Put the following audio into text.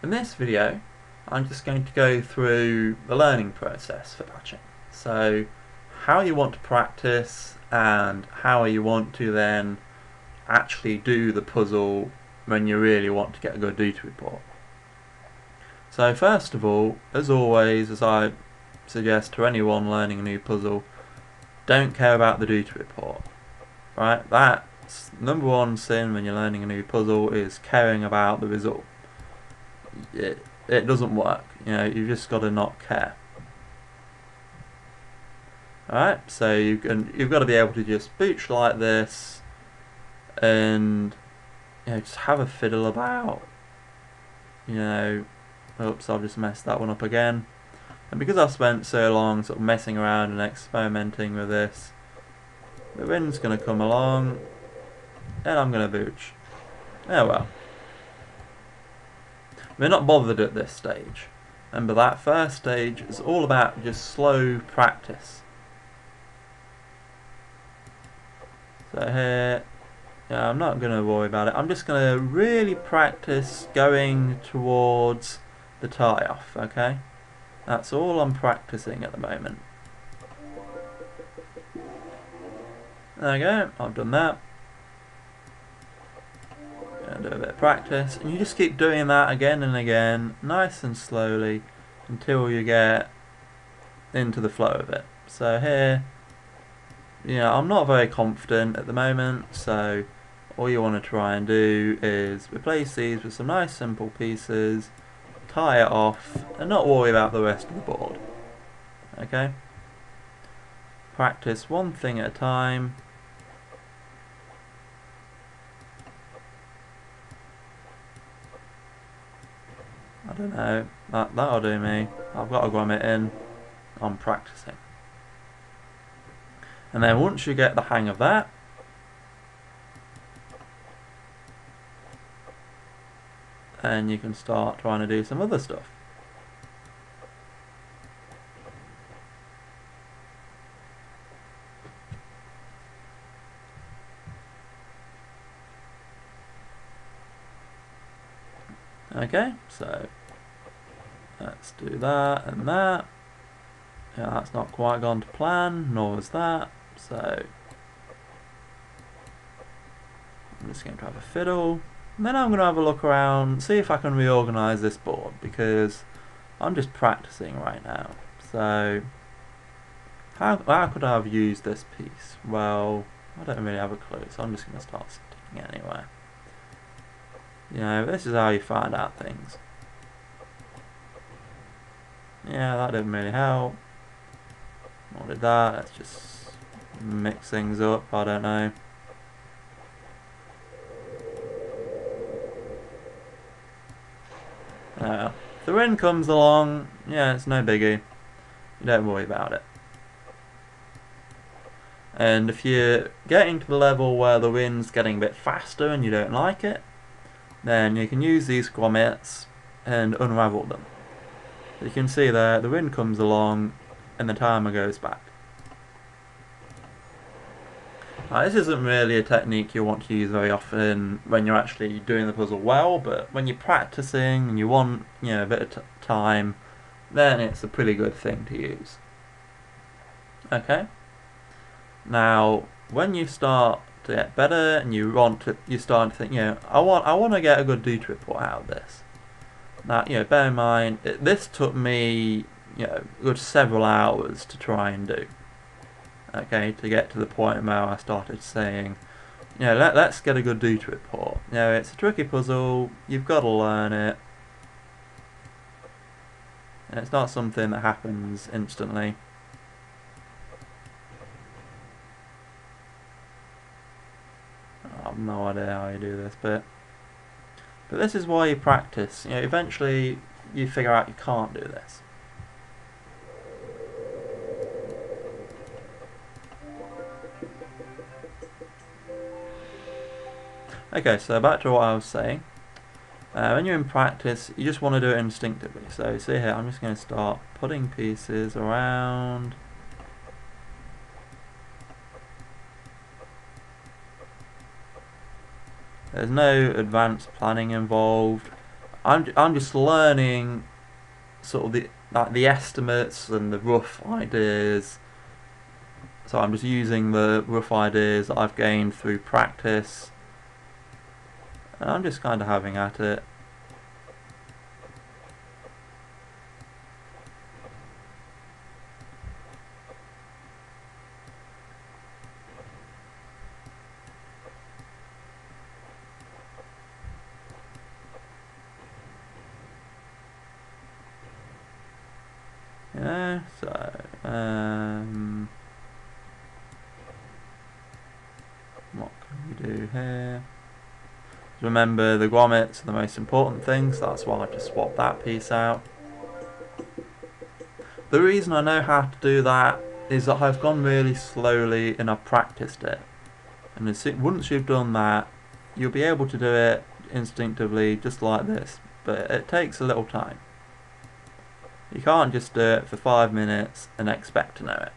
In this video, I'm just going to go through the learning process for patching. So, how you want to practice and how you want to then actually do the puzzle when you really want to get a good DT report. So first of all, as always, as I suggest to anyone learning a new puzzle, don't care about the DT report. Right? That's number one sin when you're learning a new puzzle is caring about the result. It, it doesn't work. You know, you've just got to not care. Alright, so you can you've got to be able to just booch like this and you know just have a fiddle about. You know, oops, I've just messed that one up again. And because I've spent so long sort of messing around and experimenting with this, the wind's going to come along and I'm going to booch. Oh well. We're not bothered at this stage. Remember that first stage is all about just slow practice. So here, yeah, I'm not going to worry about it. I'm just going to really practice going towards the tie off, okay? That's all I'm practicing at the moment. There we go, I've done that. Gonna do a bit of practice, and you just keep doing that again and again, nice and slowly, until you get into the flow of it. So here, yeah, I'm not very confident at the moment, so all you want to try and do is replace these with some nice simple pieces, tie it off, and not worry about the rest of the board. Okay? Practice one thing at a time. Don't know, that, that'll do me. I've got to gram it in. I'm practicing. And then once you get the hang of that, and you can start trying to do some other stuff. Okay, so let's do that and that. Yeah, that's not quite gone to plan, nor is that. So I'm just going to have a fiddle. And then I'm going to have a look around, see if I can reorganize this board because I'm just practicing right now. So how, how could I have used this piece? Well, I don't really have a clue, so I'm just going to start sticking it anywhere. You know, this is how you find out things. Yeah, that didn't really help. What did that? Let's just mix things up, I don't know. Uh, if the wind comes along, yeah, it's no biggie. You don't worry about it. And if you're getting to the level where the wind's getting a bit faster and you don't like it, then you can use these grommets and unravel them. You can see there, the wind comes along and the timer goes back. Now, this isn't really a technique you want to use very often when you're actually doing the puzzle well, but when you're practicing and you want you know a bit of time, then it's a pretty good thing to use. Okay. Now, when you start to get better and you want to, you start to think, you know, I want, I want to get a good DT report out of this. Now, you know, bear in mind, this took me, you know, good several hours to try and do okay, to get to the point where I started saying, you know, let, let's get a good DT report. You know, it's a tricky puzzle, you've got to learn it. And it's not something that happens instantly. I have no idea how you do this bit. But this is why you practice. You know, eventually you figure out you can't do this. Okay, so back to what I was saying. Uh, when you're in practice, you just want to do it instinctively. So see here, I'm just going to start putting pieces around. There's no advanced planning involved. I'm I'm just learning sort of the like the estimates and the rough ideas. So I'm just using the rough ideas that I've gained through practice. And I'm just kind of having at it. So, um, what can we do here? Remember the grommets are the most important things, that's why I've just swapped that piece out. The reason I know how to do that is that I've gone really slowly and I've practiced it. And soon, once you've done that, you'll be able to do it instinctively just like this, but it takes a little time. You can't just do it for five minutes and expect to know it.